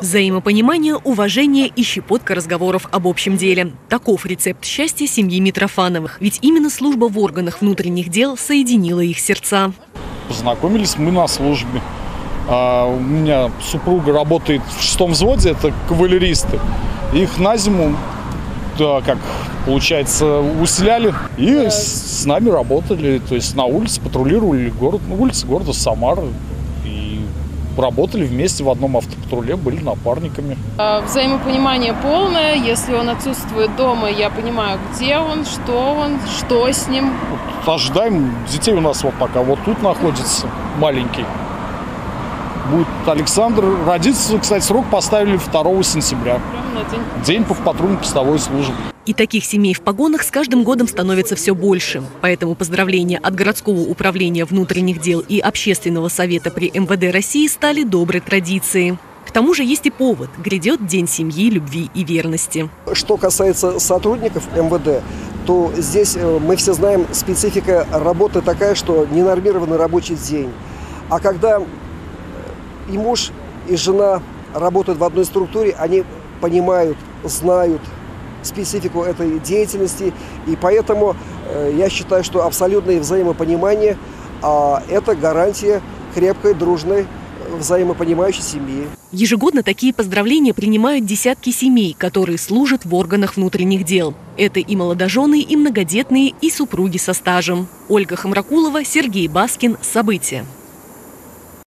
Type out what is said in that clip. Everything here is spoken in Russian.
Взаимопонимание, уважение и щепотка разговоров об общем деле. Таков рецепт счастья семьи Митрофановых. Ведь именно служба в органах внутренних дел соединила их сердца. Познакомились мы на службе. А у меня супруга работает в шестом взводе, это кавалеристы. Их на зиму, да, как получается, усиляли и с, нами работали. То есть на улице патрулировали город, на улице города Самара. Работали вместе в одном автопатруле, были напарниками. А, Взаимопонимание полное. Если он отсутствует дома, я понимаю, где он, что он, что с ним. Вот ожидаем, детей у нас вот пока вот тут находится маленький. Будет Александр родиться, кстати, срок поставили 2 сентября. Прямо на день. День по патрульно-постовой службы. И таких семей в погонах с каждым годом становится все больше. Поэтому поздравления от городского управления внутренних дел и общественного совета при МВД России стали доброй традицией. К тому же есть и повод. Грядет День семьи, любви и верности. Что касается сотрудников МВД, то здесь э, мы все знаем, специфика работы такая, что ненормированный рабочий день. А когда и муж, и жена работают в одной структуре, они понимают, знают специфику этой деятельности, и поэтому э, я считаю, что абсолютное взаимопонимание а, это гарантия крепкой, дружной, взаимопонимающей семьи. Ежегодно такие поздравления принимают десятки семей, которые служат в органах внутренних дел. Это и молодожены, и многодетные, и супруги со стажем. Ольга Хамракулова, Сергей Баскин. События.